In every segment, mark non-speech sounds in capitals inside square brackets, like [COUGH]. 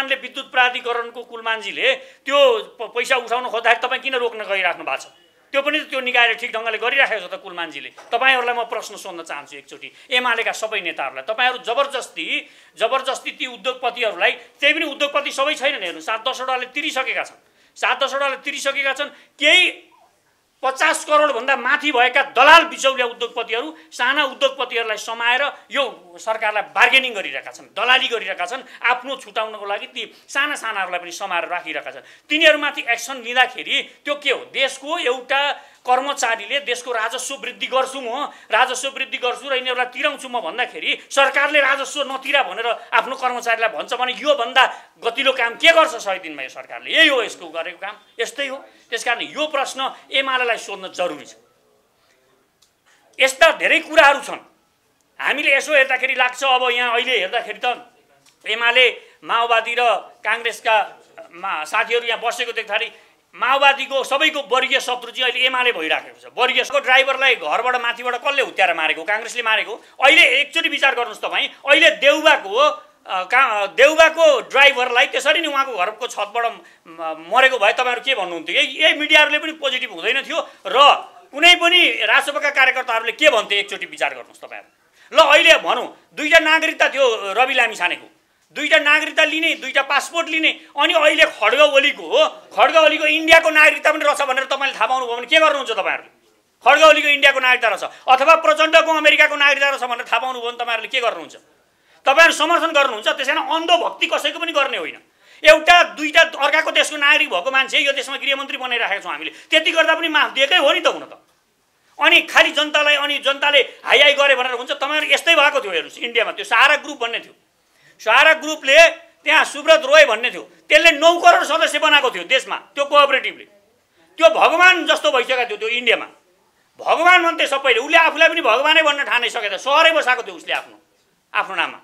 कुलमानले विद्युत प्राधिकरणको कुलमानजीले त्यो पैसा उठाउन खोज्दाखेरि तपाईँ किन रोक्न गइराख्नु भएको छ? त्यो पनि त्यो निकायले ठिक ढङ्गले गरिराखेको छ त कुलमानजीले तपाईँहरूलाई म प्रश्न सोध्न चाहन्छु एकचोटि। एमालेका सबै नेताहरूलाई। तपाईँहरू जबरजस्ती जबरजस्ती ती उद्योगपतिहरूलाई त्यही पनि उद्योगपति सबै छैनन् हेर्नु। सात दसवटाले तिरिसकेका छन्। सात दसवटाले तिरिसकेका छन्। केही पचास करोडभन्दा माथि भएका दलाल बिचौलिया उद्योगपतिहरू साना उद्योगपतिहरूलाई समाएर यो सरकारलाई बार्गेनिङ गरिरहेका छन् दलाली गरिरहेका छन् आफ्नो छुटाउनको लागि ती साना सानाहरूलाई पनि समाएर राखिरहेका छन्। तिनीहरूमाथि एक्सन लिँदाखेरि त्यो के हो? देशको एउटा कर्मचारीले देशको राजस्व वृद्धि गर्छु म राजस्व वृद्धि गर्छु र यिनीहरूलाई तिराउँछु म भन्दाखेरि सरकारले राजस्व नतिरा भनेर आफ्नो कर्मचारीलाई भन्छ भने योभन्दा गतिलो काम के गर्छ? सय दिनमा यो सरकारले। यही हो यसको गरेको काम। यस्तै हो। त्यस कारण यो प्रश्न एमालेलाई सोध्न जरुरी छ। यस्ता धेरै कुराहरू छन्। हामीले यसो हेर्दाखेरि लाग्छ अब यहाँ अहिले हेर्दाखेरि त एमाले माओवादी र काङ्ग्रेसका मा साथीहरू यहाँ बसेको देख्दाखेरि माओवादीको सबैको वर्गीय शत्रु चाहिँ अहिले एमाले भइराखेको छ। वर्गीयको ड्राइभरलाई घरबाट माथिबाट कसले हुत्याएर मारेको? काङ्ग्रेसले मारेको? अहिले एकचोटि विचार गर्नुहोस् तपाईँ। अहिले देउबाको का देउबाको ड्राइभरलाई त्यसरी नै उहाँको घरको छतबाट मरेको भए तपाईँहरू के भन्नुहुन्थ्यो? यही यही मिडियाहरूले पनि पोजिटिभ हुँदैन थियो। र कुनै पनि राजसभाका कार्यकर्ताहरूले के भन्थ्यो एकचोटि विचार गर्नुहोस् तपाईँहरू। ल अहिले भनौँ दुईवटा नागरिकता थियो रवि लामी छानेको। दुईवटा नागरिकता लिने दुईवटा पासपोर्ट लिने अनि अहिले खड्ग ओलीको हो। खड्ग ओलीको इन्डियाको नागरिकता पनि रहेछ भनेर तपाईँले थाहा पाउनुभयो भने के गर्नुहुन्छ तपाईँहरूले? खड्ग ओलीको इन्डियाको नागरिकता रहेछ। अथवा प्रचण्डको अमेरिकाको नागरिकता रहेछ भनेर थाहा पाउनुभयो भने तपाईँहरूले के गर्नुहुन्छ? तपाईँहरू समर्थन गर्नुहुन्छ त्यसै कारण अन्धभक्ति कसैको पनि गर्ने होइन। एउटा दुईवटा अर्काको देशको नागरिक भएको मान्छे यो देशमा गृहमन्त्री बनाइराखेको छौँ हामीले। त्यति गर्दा पनि माफ दिएकै हो नि त हुन त। अनि खालि जनतालाई अनि जनताले हाई हाई गरे भनेर हुन्छ तपाईँहरू यस्तै भएको थियो हेर्नुहोस् इन्डियामा त्यो सहारा ग्रुप भन्ने थियो। सहारा ग्रुपले त्यहाँ सुब्रत रोय भन्ने थियो। त्यसले नौ करोड सदस्य बनाएको थियो देशमा त्यो कोअपरेटिभले। त्यो भगवान् जस्तो भइसकेको थियो त्यो इन्डियामा। भगवान् भन्थे सबैले उसले आफूलाई पनि भगवानै भन्न ठानिसकेको थियो। सहरै बसाएको थियो उसले आफ्नो आफ्नो नाममा।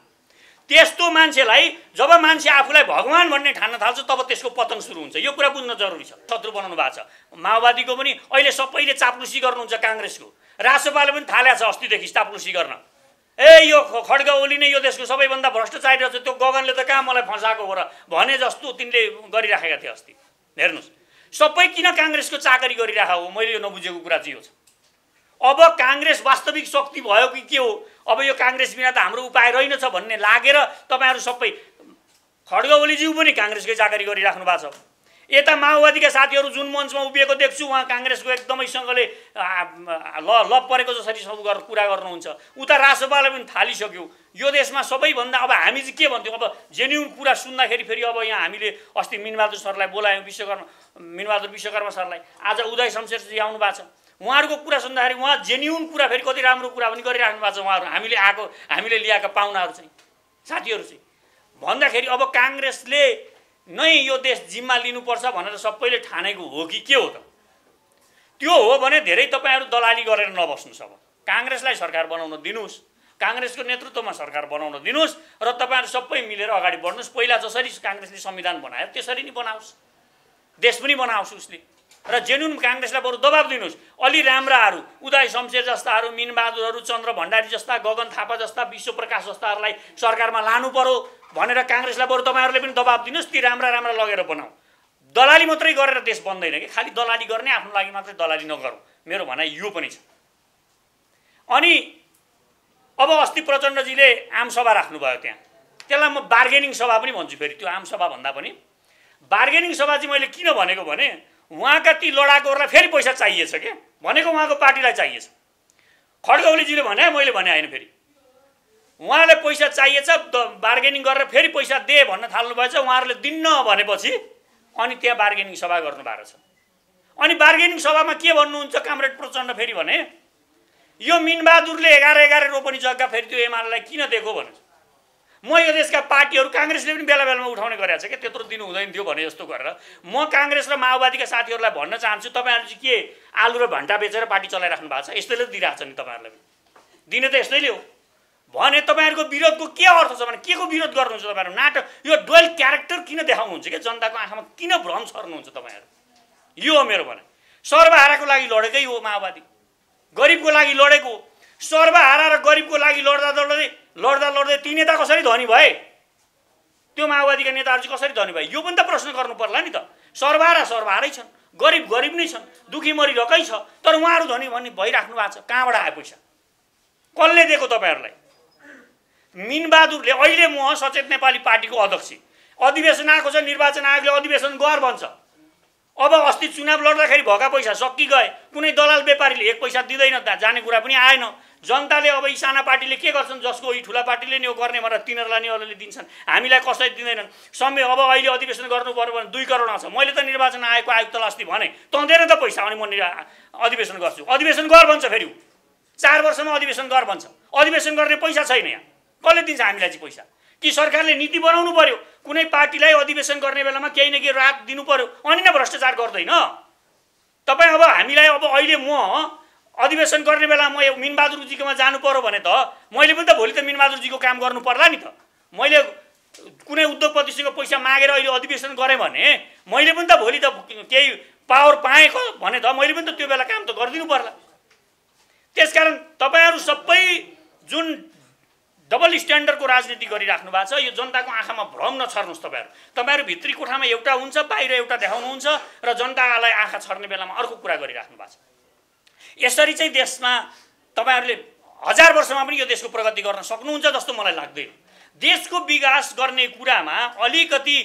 त्यस्तो मान्छेलाई जब मान्छे आफूलाई भगवान् भन्ने ठान्न थाल्छ तब त्यसको पतन सुरु हुन्छ। यो कुरा बुझ्न जरुरी छ। शत्रु बनाउनु भएको छ। माओवादीको पनि अहिले सबैले चाप्लुसी गर्नुहुन्छ काङ्ग्रेसको। राजसभाले पनि थालेको छ अस्तिदेखि चाप्लुसी गर्न। ए यो खड्ग ओली नै यो देशको सबैभन्दा भ्रष्टाचारी रहेछ त्यो गगनले त कहाँ मलाई फसाएको हो र भने जस्तो तिनले गरिराखेका थिए अस्ति। हेर्नुहोस् सबै किन काङ्ग्रेसको चाकरी गरिरहेको हो? मैले यो नबुझेको कुरा चाहिँ यो छ। अब काङ्ग्रेस वास्तविक शक्ति भयो कि के हो? अब यो काङ्ग्रेस बिना त हाम्रो उपाय रहेनछ भन्ने लागेर तपाईँहरू सबै खड्ग ओलीज्यू पनि काङ्ग्रेसकै चाकरी गरिराख्नु भएको छ। यता माओवादीका साथीहरू जुन मञ्चमा उभिएको देख्छु उहाँ काङ्ग्रेसको एकदमैसँगले ल लप परेको जसरी सब गरेर कुरा गर्नुहुन्छ। उता राजसभाले पनि थालिसक्यो। यो देशमा सबैभन्दा अब हामी चाहिँ के भन्थ्यौँ? अब जेन्युन कुरा सुन्दाखेरि फेरि अब यहाँ हामीले अस्ति मिनबहादुर सरलाई बोलायौँ विश्वकर्मा मिनबहादुर विश्वकर्मा सरलाई। आज उदय शमशेरजी आउनु भएको छ। उहाँहरूको कुरा सुन्दाखेरि उहाँ जेन्युन कुरा फेरि कति राम्रो कुरा पनि गरिराख्नु भएको छ उहाँहरू। हामीले आएको हामीले ल्याएका पाहुनाहरू चाहिँ साथीहरू चाहिँ। भन्दाखेरि अब काङ्ग्रेसले नै यो देश जिम्मा लिनुपर्छ भनेर सबैले ठानेको हो कि के हो त? त्यो हो भने धेरै तपाईँहरू दलाली गरेर नबस्नुहोस् अब। काङ्ग्रेसलाई सरकार बनाउन दिनुहोस्। काङ्ग्रेसको नेतृत्वमा सरकार बनाउन दिनुहोस् र तपाईँहरू सबै मिलेर अगाडि बढ्नुहोस्। पहिला जसरी काङ्ग्रेसले संविधान बनायो त्यसरी नै बनाओस्। देश पनि बनाओस् उसले। र जेनुन काङ्ग्रेसलाई बरु दबाब दिनुहोस्। अलि राम्राहरू उदय शमशेर जस्ताहरू मिनबहादुरहरू चन्द्र भण्डारी जस्ता गगन थापा जस्ता विश्वप्रकाश जस्ताहरूलाई सरकारमा लानु पर्यो भनेर काङ्ग्रेसलाई बरु तपाईँहरूले पनि दबाब दिनुहोस् ती राम्रा राम्रा लगेर बनाऊ। दलाली मात्रै गरेर देश बन्दैन कि? खालि दलाली गर्ने आफ्नो लागि मात्रै दलाली नगरौँ। मेरो भनाइ यो पनि छ। अनि अब अस्ति प्रचण्डजीले आमसभा राख्नुभयो त्यहाँ। त्यसलाई म बार्गेनिङ सभा पनि भन्छु फेरि। त्यो आमसभा भन्दा पनि। बार्गेनिङ सभा चाहिँ मैले किन भनेको भने उहाँका ती लडाकुहरूलाई फेरि पैसा चाहिएछ क्या भनेको उहाँको पार्टीलाई चाहिएछ। खड्ग ओलीजीले भने मैले भने होइन फेरि। उहाँलाई पैसा चाहिएछ बार्गेनिङ गरेर फेरि पैसा दे भन्न थाल्नुभएछ उहाँहरूले दिन्न भनेपछि अनि त्यहाँ बार्गेनिङ सभा गर्नुभएको छ। अनि बार्गेनिङ सभामा के भन्नुहुन्छ कामरेड प्रचण्ड फेरि भने यो मिनबहादुरले एघार एघार रोपनी जग्गा फेरि त्यो एमालेलाई किन दिएको भने म यो देशका पार्टीहरू काङ्ग्रेसले पनि बेला बेलामा उठाउने गरेको छ क्या त्यत्रो दिनु हुँदैन थियो भने जस्तो गरेर। म काङ्ग्रेस र माओवादीका साथीहरूलाई भन्न चाहन्छु तपाईँहरू चाहिँ के आलु र भन्टा बेचेर पार्टी चलाइराख्नु भएको छ? यस्तैले दिइरहेको छ नि तपाईँहरूलाई पनि। दिने त यस्तैले हो। भने तपाईँहरूको विरोधको के अर्थ छ भने के को विरोध गर्नुहुन्छ तपाईँहरू? नाटक यो डुवेल क्यारेक्टर किन देखाउनुहुन्छ क्या? जनताको आँखामा किन भ्रम छर्नुहुन्छ तपाईँहरू? यो हो मेरो भनाइ। सर्वहाराको लागि लडेकै हो माओवादी। गरिबको लागि लडेको हो। सर्वहारा र गरिबको लागि लड्दा लड्दै लड्दा लड्दै ती नेता कसरी धनी भए? त्यो माओवादीका नेताहरू चाहिँ कसरी धनी भयो यो पनि त प्रश्न गर्नु पर्ला नि त। सर्वहारा सर्वहारै छन् गरिब गरिब नै छन् दुखी मरिरहेकै छ तर उहाँहरू धनी भन्ने भइराख्नु भएको छ। कहाँबाट आयो पैसा? कसले दिएको तपाईँहरूलाई? मिनबहादुरले अहिले म सचेत नेपाली पार्टीको अध्यक्ष। अधिवेशन आएको छ निर्वाचन आयोगले अधिवेशन गर भन्छ। अब अस्ति चुनाव लड्दाखेरि भएका पैसा सकि गए कुनै दलाल व्यापारीले एक पैसा दिँदैन जाने कुरा पनि आएन। जनताले अब यी साना पार्टीले के गर्छन्? जसको यी ठुला पार्टीले नि यो गर्ने भनेर तिनीहरूलाई नि अलिअलि दिन्छन्। हामीलाई कसैले दिँदैनन्? समय अब अहिले अधिवेशन गर्नु पऱ्यो भने दुई करोड आउँछ। मैले त निर्वाचन आएको आयुक्तलाई अस्ति भने। तँदैन त पैसा अनि म अधिवेशन गर्छु। अधिवेशन गर भन्छ फेरि चार वर्षमा अधिवेशन गर भन्छ। अधिवेशन गर्ने पैसा छैन यहाँ। कसले दिन्छ हामीलाई चाहिँ पैसा? कि सरकारले नीति बनाउनु पर्यो? कुनै पार्टीलाई अधिवेशन गर्ने बेलामा केही न केही रात दिनु पर्यो। अनि नै भ्रष्टाचार गर्दैन। तपाईँ अब हामीलाई अब अहिले म अधिवेशन गर्ने बेला म मिनबहादुरजीकोमा जानु पर्यो भने त मैले पनि त भोलि त मिनबहादुरजीको काम गर्नु पर्ला नि त। मैले कुनै उद्योगपतिसँग पैसा मागेर अहिले अधिवेशन गरेँ भने मैले पनि त भोलि त केही पावर पाएँ भने त मैले पनि त त्यो बेला काम त गरिदिनु पर्ला। त्यसकारण तपाईँहरू सबै जुन डबल स्ट्यान्डर्डको राजनीति गरिराख्नु भएको छ यो जनताको आँखामा भ्रम नछर्नुहोस् तपाईँहरू। तपाईँहरू भित्री कोठामा एउटा हुन्छ बाहिर एउटा देखाउनुहुन्छ र जनतालाई आँखा छर्ने बेलामा अर्को कुरा गरिराख्नु भएको छ। यसरी चाहिँ देशमा तपाईँहरूले हजार वर्षमा पनि यो देशको प्रगति गर्न सक्नुहुन्छ जस्तो मलाई लाग्दैन देशको विकास गर्ने कुरामा अलिकति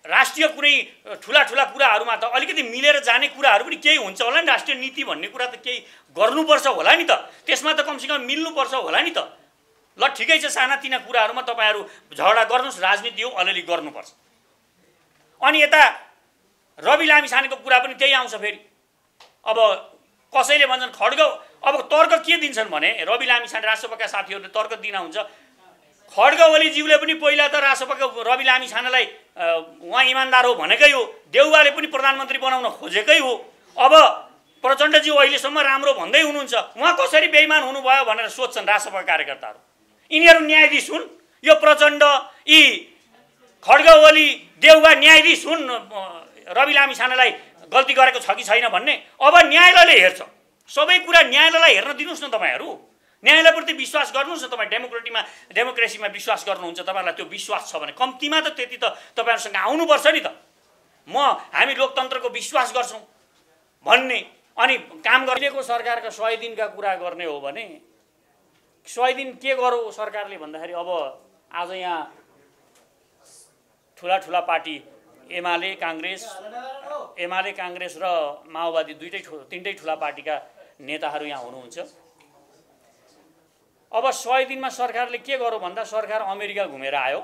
राष्ट्रिय कुनै ठुला ठुला कुराहरूमा त अलिकति मिलेर जाने कुराहरू पनि केही हुन्छ होला नि राष्ट्रिय नीति भन्ने कुरा त केही गर्नुपर्छ होला नि त। त्यसमा त कमसेकम मिल्नुपर्छ होला नि त। ल ठिकै छ सानातिना कुराहरूमा तपाईँहरू झगडा गर्नुहोस् राजनीति हो अलिअलि गर्नुपर्छ। अनि यता रवि लामिछानेको कुरा पनि त्यही आउँछ फेरि। अब कसैले भन्छन् खड्ग अब तर्क के दिन्छन् भने रवि लामिछाने राजसभाका साथीहरूले तर्क दिन हुन्छ खड्ग ओलीज्यूले पनि पहिला त राजसभाको रवि लामिछानेलाई उहाँ इमान्दार हो भनेकै हो देउवाले पनि प्रधानमन्त्री बनाउन खोजेकै हो। अब प्रचण्डज्यू अहिलेसम्म राम्रो भन्दै हुनुहुन्छ उहाँ कसरी बेइमान हुनुभयो भनेर सोध्छन् राजसभाका कार्यकर्ताहरू। यिनीहरू न्यायाधीश हुन् यो प्रचण्ड यी खड्ग ओली देउवा न्यायाधीश हुन् रवि लामिछानेलाई गल्ती गरेको छ कि छैन भन्ने अब न्यायालयले हेर्छ। सबै कुरा न्यायालयलाई हेर्न दिनुहोस् न तपाईँहरू। न्यायालयप्रति विश्वास गर्नुहोस् न तपाईँ डेमोक्रेटीमा डेमोक्रेसीमा विश्वास गर्नुहुन्छ तपाईँहरूलाई त्यो विश्वास छ भने। कम्तीमा त त्यति त तपाईँहरूसँग आउनुपर्छ नि त। म हामी लोकतन्त्रको विश्वास गर्छौँ भन्ने। अनि काम गरिएको सरकारका सय दिनका कुरा गर्ने हो भने सय दिन के गरौँ सरकारले भन्दाखेरि अब आज यहाँ ठुला ठुला पार्टी एमाले काङ्ग्रेस एमाले काङ्ग्रेस र माओवादी दुइटै ठु तिनटै ठुला पार्टीका नेताहरू यहाँ हुनुहुन्छ। अब सय दिनमा सरकारले के गरौँ भन्दा सरकार अमेरिका घुमेर आयो।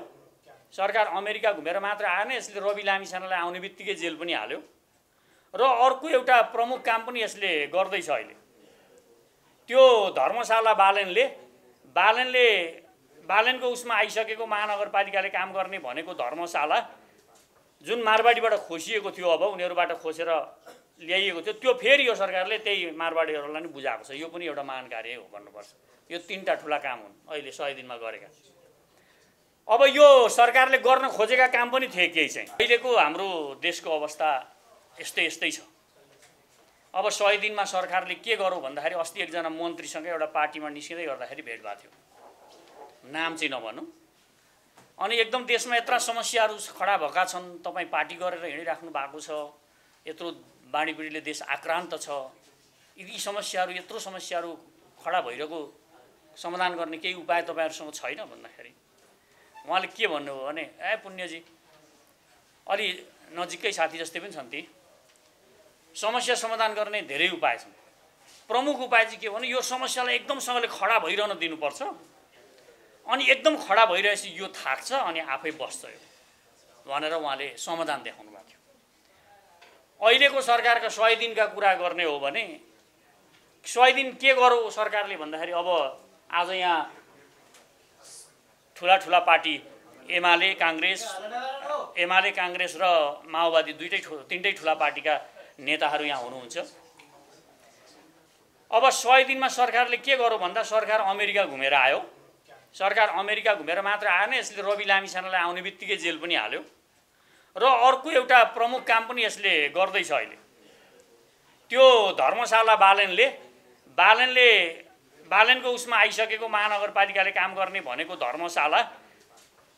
सरकार अमेरिका घुमेर मात्र आएन यसले रवि लामिछानालाई आउने बित्तिकै जेल पनि हाल्यो। र अर्को एउटा प्रमुख काम पनि यसले गर्दैछ अहिले। त्यो धर्मशाला बालनले बालनले बालनको उसमा आइसकेको महानगरपालिकाले काम गर्ने भनेको धर्मशाला जुन मारवाडीबाट खोसिएको थियो अब उनीहरूबाट खोसेर ल्याइएको थियो त्यो फेरि यो सरकारले त्यही मारवाडीहरूलाई नि बुझाएको छ। यो पनि एउटा महान कार्य हो भन्नुपर्छ। यो तिनवटा ठुला काम हुन् अहिले सय दिनमा गरेका। अब यो सरकारले गर्न खोजेका काम पनि थिए केही चाहिँ। अहिलेको हाम्रो देशको अवस्था यस्तै यस्तै छ। अब सय दिनमा सरकारले के गरौँ भन्दाखेरि अस्ति एकजना मन्त्रीसँग एउटा पार्टीमा निस्किँदै गर्दाखेरि भेट भएको थियो। नाम चाहिँ नभनौँ। अनि एकदम देशमा यत्र समस्याहरू खडा भएका छन् तपाईँ पार्टी गरेर हिँडिराख्नु भएको छ यत्रो बाँडीपिँढीले देश आक्रान्त छ यी समस्याहरू यत्रो समस्याहरू खडा भइरहेको समाधान गर्ने केही उपाय तपाईँहरूसँग छैन भन्दाखेरि? उहाँले के भन्नुभयो भने ए पुण्यजी अलि नजिकै साथी जस्तै पनि छन् ती। समस्या समाधान गर्ने धेरै उपाय छन्। प्रमुख उपाय चाहिँ के भने यो समस्यालाई एकदमसँगले खडा भइरहन दिनुपर्छ। अनि एकदम खडा भइरहेपछि यो थाक्छ अनि आफै बस्छ यो। भनेर उहाँले समाधान देखाउनु भएको थियो। अहिलेको सरकारका सय दिनका कुरा गर्ने हो भने सय दिन के गरौँ सरकारले भन्दाखेरि अब आज यहाँ ठुला ठुला पार्टी एमाले काङ्ग्रेस एमाले काङ्ग्रेस र माओवादी दुइटै ठु तिनटै ठुला पार्टीका नेताहरू यहाँ हुनुहुन्छ। अब सय दिनमा सरकारले के गरौँ भन्दा सरकार अमेरिका घुमेर आयो। सरकार अमेरिका घुमेर मात्र आएन यसले रवि लामिछानालाई आउने बित्तिकै जेल पनि हाल्यो। र अर्को एउटा प्रमुख काम पनि यसले गर्दैछ अहिले। त्यो धर्मशाला बालनले बालनले बालनको उसमा आइसकेको महानगरपालिकाले काम गर्ने भनेको धर्मशाला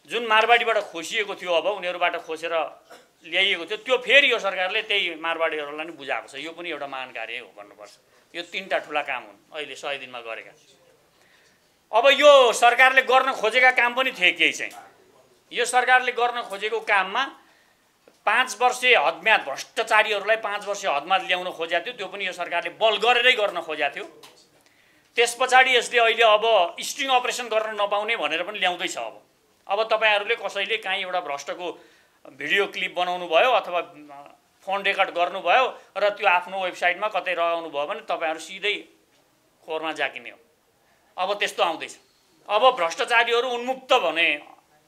जुन मारवाडीबाट खोसिएको थियो अब उनीहरूबाट खोसेर ल्याइएको थियो त्यो फेरि यो सरकारले त्यही मारवाडीहरूलाई नि बुझाएको छ। यो पनि एउटा महान कार्य हो भन्नुपर्छ। यो तिनवटा ठुला काम हुन् अहिले सय दिनमा गरेका। अब यो सरकारले गर्न खोजेका काम पनि थिए केही चाहिँ। यो सरकारले गर्न खोजेको काममा पाँच वर्षे हदम्याद भ्रष्टाचारीहरूलाई पाँच वर्षे हदम्याद ल्याउन खोजेको थियो त्यो पनि यो सरकारले बल गरेरै गर्न खोजेको थियो। त्यस पछाडि यसले अहिले अब स्ट्रिङ अपरेसन गर्न नपाउने भनेर पनि ल्याउँदैछ अब। अब तपाईँहरूले कसैले काहीँ एउटा भ्रष्टको भिडियो क्लिप बनाउनु भयो अथवा फोन रेकर्ड गर्नुभयो र त्यो आफ्नो वेबसाइटमा कतै लगाउनु भयो भने तपाईँहरू सिधै खोरमा जाकिने हो। अब त्यस्तो आउँदैछ। अब भ्रष्टाचारीहरू उन्मुक्त भने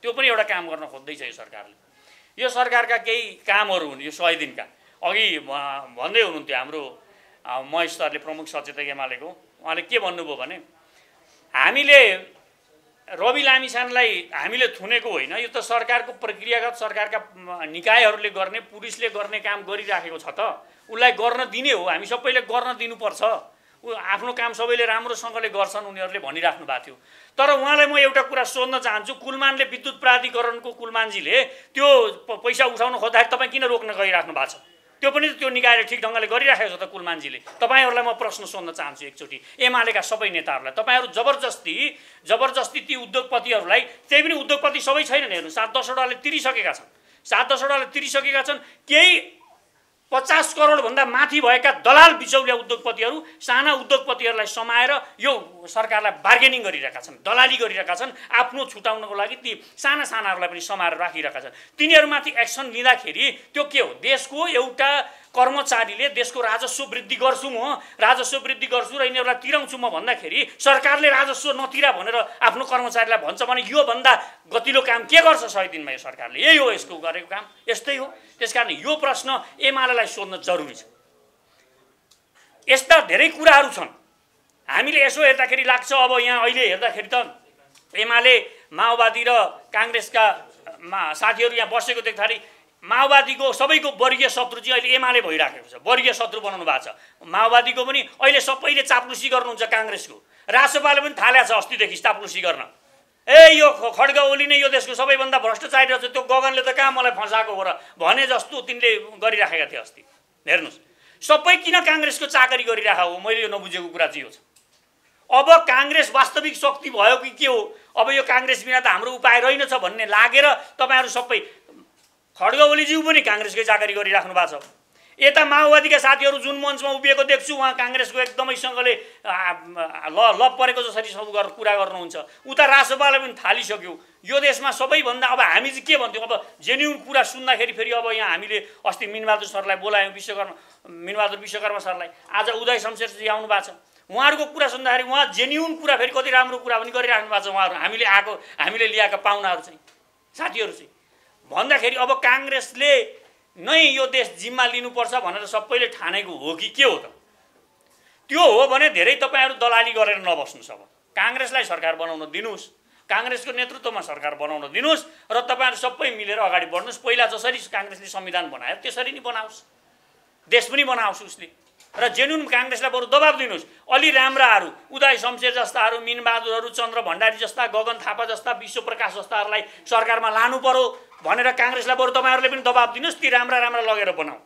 त्यो पनि एउटा काम गर्न खोज्दैछ यो सरकारले। यो सरकारका केही कामहरू हुन् यो सय दिनका। अघि भन्दै हुनुहुन्थ्यो हाम्रो महेश सरले प्रमुख सचेतक एमालेको। उहाँले के भन्नुभयो भने हामीले रवि लामिछानलाई हामीले थुनेको होइन यो त सरकारको प्रक्रियागत सरकारका निकायहरूले गर्ने पुलिसले गर्ने काम गरिराखेको छ त। उसलाई गर्न दिने हो हामी सबैले गर्न दिनुपर्छ। आफ्नो काम सबैले राम्रोसँगले गर्छन् उनीहरूले भनिराख्नु भएको थियो। तर उहाँलाई म एउटा कुरा सोध्न चाहन्छु कुलमानले विद्युत प्राधिकरणको कुलमानजीले त्यो पैसा उठाउन खोज्दाखेरि तपाईँ किन रोक्न गइराख्नु भएको छ? त्यो पनि त्यो निकायले ठिक ढङ्गले गरिराखेको छ त कुलमानजीले। तपाईँहरूलाई म प्रश्न सोध्न चाहन्छु एकचोटि। एमालेका सबै नेताहरूलाई। तपाईँहरू जबरजस्ती जबरजस्ती ती उद्योगपतिहरूलाई त्यही पनि उद्योगपति सबै छैनन् हेर्नु। सात दसवटाले तिरिसकेका छन्। सात दसवटाले तिरिसकेका छन्। केही पचास करोडभन्दा माथि भएका दलाल बिचौलिया उद्योगपतिहरू साना उद्योगपतिहरूलाई समाएर यो सरकारलाई बार्गेनिङ गरिरहेका छन् दलाली गरिरहेका छन् आफ्नो छुटाउनको लागि ती साना सानाहरूलाई पनि समाएर राखिरहेका छन्। तिनीहरूमाथि एक्सन लिँदाखेरि त्यो के हो? देशको एउटा कर्मचारीले देशको राजस्व वृद्धि गर्छु म राजस्व वृद्धि गर्छु र यिनीहरूलाई तिराउँछु म भन्दाखेरि सरकारले राजस्व नतिरा भनेर आफ्नो कर्मचारीलाई भन्छ भने योभन्दा गतिलो काम के गर्छ सय दिनमा यो सरकारले? यही हो यसको गरेको काम। यस्तै हो। त्यस कारण यो प्रश्न एमालेलाई सोध्न जरुरी छ। यस्ता धेरै कुराहरू छन्। हामीले यसो हेर्दाखेरि लाग्छ अब यहाँ अहिले हेर्दाखेरि त एमाले माओवादी र काङ्ग्रेसका साथीहरू यहाँ बसेको देख्दाखेरि माओवादीको सबैको वर्गीय शत्रु चाहिँ अहिले एमाले भइराखेको छ। वर्गीय शत्रु बनाउनु भएको छ। माओवादीको पनि अहिले सबैले चाप्लुसी गर्नुहुन्छ काङ्ग्रेसको। रासोपाले पनि थालेको छ अस्तिदेखि चाप्लुसी गर्न। ए यो खड्ग ओली नै यो देशको सबैभन्दा भ्रष्टाचारी रहेछ त्यो गगनले त कहाँ मलाई फसाएको हो र भने जस्तो तिनले गरिराखेका थिए अस्ति। हेर्नुहोस् सबै किन काङ्ग्रेसको चाकरी गरिरहेको हो? मैले यो नबुझेको कुरा चाहिँ यो छ। अब काङ्ग्रेस वास्तविक शक्ति भयो कि के हो? अब यो काङ्ग्रेस बिना त हाम्रो उपाय रहेनछ भन्ने लागेर तपाईँहरू सबै खड्ग ओलीज्यू पनि काङ्ग्रेसकै चाकरी गरिराख्नु भएको छ। यता माओवादीका साथीहरू जुन मञ्चमा उभिएको देख्छु उहाँ काङ्ग्रेसको एकदमैसँगले ल लप परेको जसरी सब गरेर कुरा गर्नुहुन्छ। उता रासोपाले पनि थालिसक्यो। यो देशमा सबैभन्दा अब हामी चाहिँ के भन्थ्यौँ? अब जेन्युन कुरा सुन्दाखेरि फेरि अब यहाँ हामीले अस्ति मिनबहादुर सरलाई बोलायौँ विश्वकर्मा मिनबहादुर विश्वकर्मा सरलाई। आज उदय शमशेरजी आउनु भएको छ। उहाँहरूको कुरा सुन्दाखेरि उहाँ जेन्युन कुरा फेरि कति राम्रो कुरा पनि गरिराख्नु भएको छ उहाँहरू। हामीले आएको हामीले ल्याएका पाहुनाहरू चाहिँ साथीहरू चाहिँ। भन्दाखेरि अब काङ्ग्रेसले नै यो देश जिम्मा लिनुपर्छ भनेर सबैले ठानेको हो कि के हो त? त्यो हो भने धेरै तपाईँहरू दलाली गरेर नबस्नुहोस् अब। काङ्ग्रेसलाई सरकार बनाउन दिनुहोस्। काङ्ग्रेसको नेतृत्वमा सरकार बनाउन दिनुहोस् र तपाईँहरू सबै मिलेर अगाडि बढ्नुहोस्। पहिला जसरी काङ्ग्रेसले संविधान बनायो त्यसरी नै बनाओस्। देश पनि बनाओस् उसले। र जेनुन काङ्ग्रेसलाई बरु दबाब दिनुहोस्। अलि राम्राहरू उदय शमशेर जस्ताहरू मिनबहादुरहरू चन्द्र भण्डारी जस्ता गगन थापा जस्ता विश्वप्रकाश जस्ताहरूलाई सरकारमा लानु पर्यो। भनेर काङ्ग्रेसलाई बरु तपाईँहरूले पनि दबाब दिनुहोस् ती राम्रा राम्रा लगेर बनाऊ।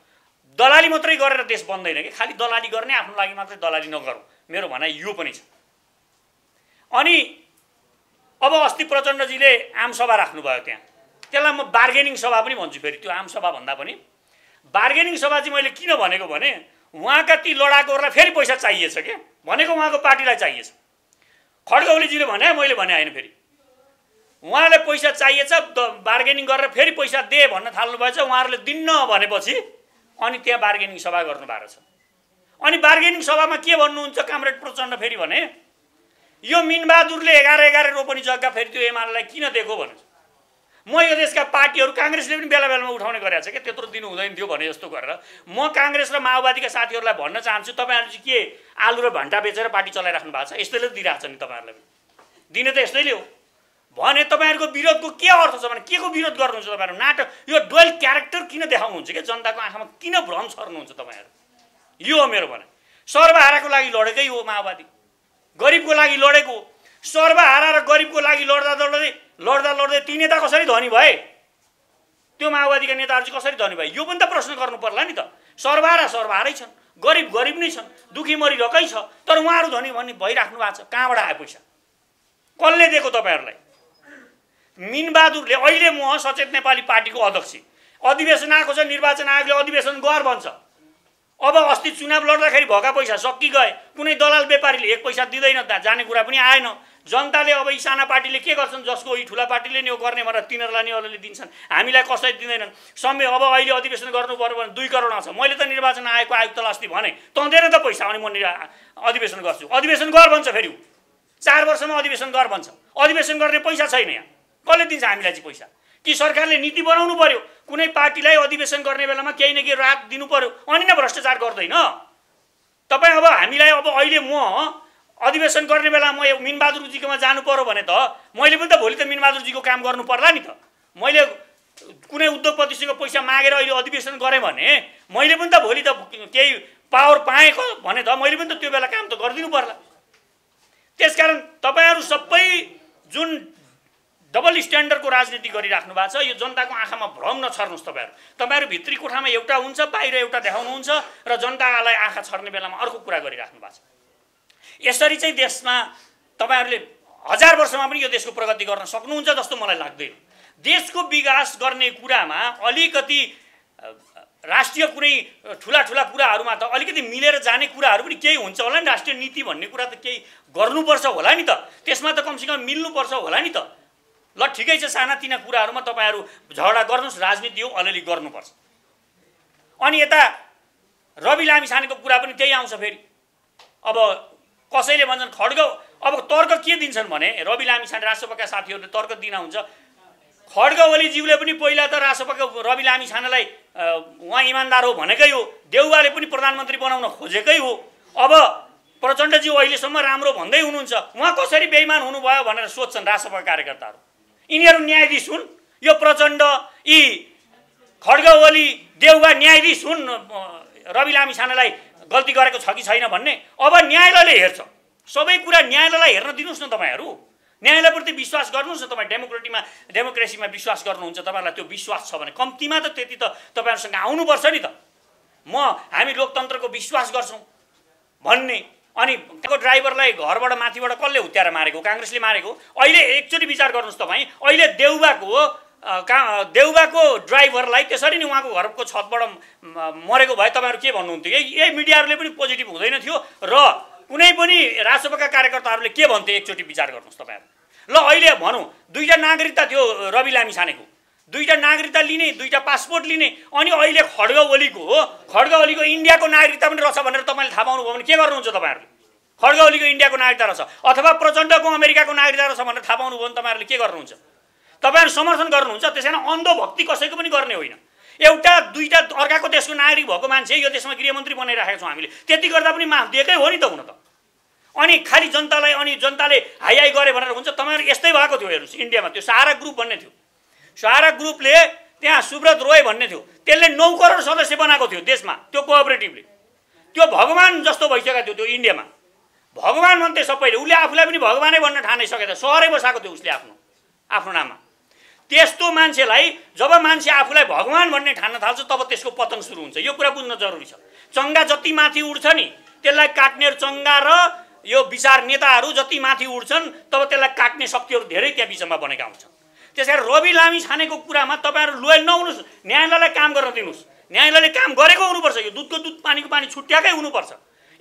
दलाली मात्रै गरेर देश बन्दैन कि? खालि दलाली गर्ने आफ्नो लागि मात्रै दलाली नगरौँ। मेरो भनाइ यो पनि छ। अनि अब अस्ति प्रचण्डजीले आमसभा राख्नुभयो त्यहाँ। त्यसलाई म बार्गेनिङ सभा पनि भन्छु फेरि। त्यो आमसभा भन्दा पनि। बार्गेनिङ सभा चाहिँ मैले किन भनेको भने उहाँका ती लडाकुहरूलाई फेरि पैसा चाहिएछ क्या भनेको उहाँको पार्टीलाई चाहिएछ। खड्गौलीजीले भने मैले भने होइन फेरि। उहाँलाई पैसा चाहिएछ बार्गेनिङ गरेर फेरि पैसा दे भन्न थाल्नुभएछ। उहाँहरूले दिन्न भनेपछि अनि त्यहाँ बार्गेनिङ सभा गर्नुभएको छ। अनि बार्गेनिङ सभामा के भन्नुहुन्छ कामरेड प्रचण्ड फेरि भने यो मिनबहादुरले एघार एघार रोपनी जग्गा फेरि त्यो एमालेलाई किन दिएको भने म यो देशका पार्टीहरू काङ्ग्रेसले पनि बेला बेलामा उठाउने गरेको छ क्या त्यत्रो दिनु हुँदैन थियो भने जस्तो गरेर। म काङ्ग्रेस र माओवादीका साथीहरूलाई भन्न चाहन्छु तपाईँहरू चाहिँ के आलु र भन्टा बेचेर पार्टी चलाइराख्नु भएको छ? यस्तैले दिइरहेको छ नि तपाईँहरूलाई दिने त यस्तैले हो। भने तपाईँहरूको विरोधको के अर्थ छ भने के को विरोध गर्नुहुन्छ तपाईँहरू? नाटक यो डुवेल क्यारेक्टर किन देखाउनुहुन्छ क्या जनताको आँखामा किन भ्रम सर्नुहुन्छ तपाईँहरू? यो हो मेरो भने सर्वहाराको लागि लडेकै हो माओवादी। गरिबको लागि लडेको सर्वहारा र गरिबको लागि लड्दा लड्दै लड्दा लड्दै ती नेता कसरी धनी भए? त्यो माओवादीका नेताहरू चाहिँ कसरी धनी भए? यो पनि त प्रश्न गर्नु पर्ला नि त। सर्वहारा सर्वहारै छन्। गरिब गरिब नै छन्। दुखी मरिरहेकै छ। तर उहाँहरू धनी भन्ने भइराख्नु भएको छ। कहाँबाट आयो पैसा कसले दिएको तपाईँहरूलाई? मिनबहादुरले अहिले म सचेत नेपाली पार्टीको अध्यक्ष। अधिवेशन आएको छ निर्वाचन आयोगले अधिवेशन गर भन्छ। अब अस्ति चुनाव लड्दाखेरि भएका पैसा सकि गए। कुनै दलाल व्यापारीले एक पैसा दिँदैन जाने कुरा पनि आएन। जनताले अब यी साना पार्टीले के गर्छन् जसको यी ठुला पार्टीले नि यो गर्ने भनेर तिनीहरूलाई नि अलिअलि दिन्छन् हामीलाई कसरी दिँदैनन्? समय अब अहिले अधिवेशन गर्नु पऱ्यो भने दुई करोड आउँछ। मैले त निर्वाचन आएको आयुक्तलाई अस्ति भने तँदैन त पैसा अनि म अधिवेशन गर्छु। अधिवेशन गर भन्छ फेरि चार वर्षमा अधिवेशन गर भन्छ। अधिवेशन गर्ने पैसा छैन यहाँ। कसले दिन्छ हामीलाई चाहिँ पैसा? कि सरकारले नीति बनाउनु पर्यो? कुनै पार्टीलाई अधिवेशन गर्ने बेलामा केही न केही रात दिनु पर्यो? अनि नै भ्रष्टाचार गर्दैन। तपाईँ अब हामीलाई अब अहिले म अधिवेशन गर्ने बेला म मिनबहादुरजीकोमा जानु पऱ्यो भने त मैले पनि त भोलि त मिनबहादुरजीको काम गर्नु पर्ला नि त। मैले कुनै उद्योगपतिसँग पैसा मागेर अहिले अधिवेशन गरेँ भने मैले पनि त भोलि त केही पावर पाएँ भने त मैले पनि त त्यो बेला काम त गरिदिनु पर्ला। त्यसकारण तपाईँहरू सबै जुन डबल स्ट्यान्डर्डको राजनीति गरिराख्नु भएको छ। यो जनताको आँखामा भ्रम नछर्नुहोस् तपाईँहरू। तपाईँहरू भित्री कोठामा एउटा हुन्छ बाहिर एउटा देखाउनुहुन्छ र जनतालाई आँखा छर्ने बेलामा अर्को कुरा गरिराख्नु भएको छ। यसरी चाहिँ देशमा तपाईँहरूले हजार वर्षमा पनि यो देशको प्रगति गर्न सक्नुहुन्छ जस्तो मलाई लाग्दैन। देशको विकास गर्ने कुरामा अलिकति राष्ट्रिय कुनै ठुला ठुला कुराहरूमा त अलिकति मिलेर जाने कुराहरू पनि केही हुन्छ होला नि। राष्ट्रिय नीति भन्ने कुरा त केही गर्नुपर्छ होला नि त। त्यसमा त कमसेकम मिल्नुपर्छ होला नि त। ल ठिकै छ सानातिना कुराहरूमा तपाईँहरू झगडा गर्नुहोस् राजनीति हो अलिअलि गर्नुपर्छ। अनि यता रवि लामी छानेको कुरा पनि त्यही आउँछ फेरि। अब कसैले भन्छन् खड्ग अब तर्क के दिन्छन् भने रवि लामी छाने राजसभाका साथीहरूले तर्क दिन हुन्छ खड्ग ओलीज्यूले पनि पहिला त राजसभाको रवि लामी छानेलाई उहाँ इमान्दार हो भनेकै हो देउवाले पनि प्रधानमन्त्री बनाउन खोजेकै हो। अब प्रचण्डज्यू अहिलेसम्म राम्रो भन्दै हुनुहुन्छ। उहाँ कसरी बेइमान हुनुभयो भनेर सोध्छन् राजसभाका कार्यकर्ताहरू। यिनीहरू न्यायाधीश हुन्। यो प्रचण्ड यी खड्ग ओली देउवा न्यायाधीश हुन् रवि लामी छानालाई गल्ती गरेको छ कि छैन भन्ने अब न्यायालयले हेर्छ। सबै कुरा न्यायालयलाई हेर्न दिनुहोस् न तपाईँहरू। न्यायालयप्रति विश्वास गर्नुहोस् न तपाईँ डेमोक्रेटीमा डेमोक्रेसीमा विश्वास गर्नुहुन्छ तपाईँहरूलाई त्यो विश्वास छ भने। कम्तीमा त त्यति त तपाईँहरूसँग आउनुपर्छ नि त। म हामी लोकतन्त्रको विश्वास गर्छौँ भन्ने अनि त्यहाँको ड्राइभरलाई घरबाट माथिबाट कसले हुत्याएर मारेको? काङ्ग्रेसले मारेको? अहिले एकचोटि विचार गर्नुहोस् तपाईँ। अहिले देउबाको का देउबाको ड्राइभरलाई त्यसरी नै उहाँको घरको छतबाट मरेको भए तपाईँहरू के भन्नुहुन्थ्यो? यही यही मिडियाहरूले पनि पोजिटिभ हुँदैन थियो। र कुनै पनि राजसभाका कार्यकर्ताहरूले के भन्थ्यो एकचोटि विचार गर्नुहोस् तपाईँहरू ल अहिले भनौँ दुईवटा नागरिकता थियो रवि लामी छानेको दुईवटा नागरिकता लिने दुईवटा पासपोर्ट लिने अनि अहिले खड्ग ओलीको हो। खड्ग ओलीको इन्डियाको नागरिकता पनि रहेछ भनेर तपाईँले थाहा पाउनुभयो भने के गर्नुहुन्छ तपाईँहरूले? खड्ग ओलीको इन्डियाको नागरिकता रहेछ अथवा प्रचण्डको अमेरिकाको नागरिकता रहेछ भनेर थाहा पाउनुभयो भने तपाईँहरूले के गर्नुहुन्छ? तपाईँहरू समर्थन गर्नुहुन्छ त्यसैले अन्धभक्ति कसैको पनि गर्ने होइन। एउटा दुईवटा अर्काको देशको नागरिक भएको मान्छे यो देशमा गृहमन्त्री बनाइराखेको छौँ हामीले त्यति गर्दा पनि माफ दिएकै हो नि त हुन त। अनि खालि जनतालाई अनि जनताले हाई हाई गरे भनेर हुन्छ तपाईँहरू यस्तै भएको थियो हेर्नुहोस् इन्डियामा त्यो सारा ग्रुप भन्ने थियो। सारा ग्रुपले त्यहाँ सुब्रत रोय भन्ने थियो। त्यसले नौ करोड सदस्य बनाएको थियो देशमा त्यो कोअपरेटिभले। त्यो भगवान् जस्तो भइसकेको थियो त्यो इन्डियामा। भगवान् भन्थे सबैले। उसले आफूलाई पनि भगवानै भन्न ठानिसकेको थियो सहरै बसाएको थियो उसले आफ्नो आफ्नो नाममा। त्यस्तो मान्छेलाई जब मान्छे आफूलाई भगवान् भन्ने ठान्न थाल्छ तब त्यसको पतन सुरु हुन्छ। यो कुरा बुझ्न जरुरी छ। चङ्गा जति माथि उठ्छ नि त्यसलाई काट्ने चङ्गा र यो विचार नेताहरू जति माथि उठ्छन् तब त्यसलाई काट्ने शक्तिहरू धेरै त्यहाँ बिचमा बनेका हुन्छन्। त्यस रवि लामी छानेको कुरामा तपाईँहरू लोयल नहुनुहोस् न्यायालयलाई काम गर्न दिनुहोस्। न्यायालयले काम गरेको हुनुपर्छ यो दुधको दुध पानीको पानी छुट्याएकै हुनुपर्छ।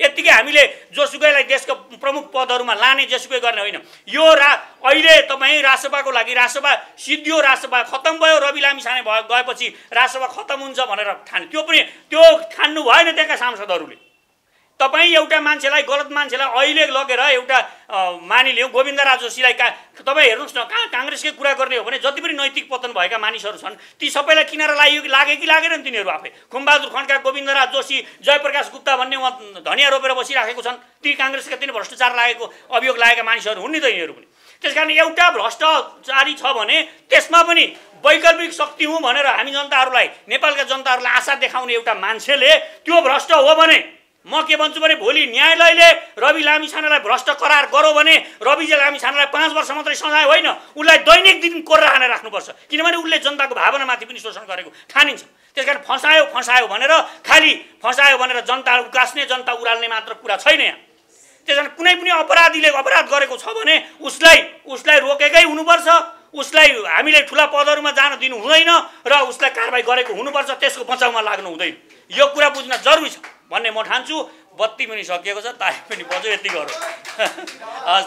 यत्तिकै हामीले जोसुकैलाई देशको प्रमुख पदहरूमा लाने जेसुकै गर्ने होइन। यो रा अहिले तपाईँ राजसभाको लागि राजसभा सिद्धियो राजसभा खत्तम भयो रवि लामी छाने भयो गएपछि राजसभा खत्तम हुन्छ भनेर ठाने। त्यो पनि त्यो ठान्नु भएन त्यहाँका सांसदहरूले। तपाईँ एउटा मान्छेलाई गलत मान्छेलाई अहिले लगेर एउटा मानिलिउँ गोविन्द जोशीलाई का तपाईँ हेर्नुहोस् न कहाँ काङ्ग्रेसकै कुरा गर्ने हो भने जति पनि नैतिक पतन भएका मानिसहरू छन् ती सबैलाई किनेर लाग्यो कि लागे कि लागेन तिनीहरू आफै? खुमबहादुर खड्का गोविन्दराज जोशी जयप्रकाश गुप्ता भन्ने उहाँ धनियाँ रोपेर बसिराखेको छन् ती काङ्ग्रेसका तिनी भ्रष्टाचार लागेको अभियोग लागेका मानिसहरू हुन् नि त यिनीहरू पनि। त्यस एउटा भ्रष्टाचारी छ भने त्यसमा पनि वैकल्पिक शक्ति हुँ भनेर हामी जनताहरूलाई नेपालका जनताहरूलाई आशा देखाउने एउटा मान्छेले त्यो भ्रष्ट हो भने म के भन्छु भने भोलि न्यायालयले रवि लामिछानेलाई भ्रष्ट करार गरो भने रविजी लामिछानेलाई पाँच वर्ष मात्रै सजाय होइन उसलाई दैनिक दिन कोर्रा हानेर राख्नुपर्छ। किनभने उसले जनताको भावनामाथि पनि शोषण गरेको ठानिन्छ। त्यस कारण फसायो फसायो भनेर खालि फसायो भनेर जनता उकास्ने जनता उराल्ने मात्र कुरा छैन यहाँ। त्यस कारण कुनै पनि अपराधीले अपराध गरेको छ भने उसलाई उसलाई रोकेकै हुनुपर्छ। उसलाई हामीले ठुला पदहरूमा जान दिनु हुँदैन र उसलाई कारवाही गरेको हुनुपर्छ त्यसको बचाउमा लाग्नु हुँदैन। यो कुरा बुझ्न जरुरी छ। भन्ने म ठान्छु। बत्ती पनि सकिएको छ ताई पनि बज्यो यति गरौँ। [LAUGHS]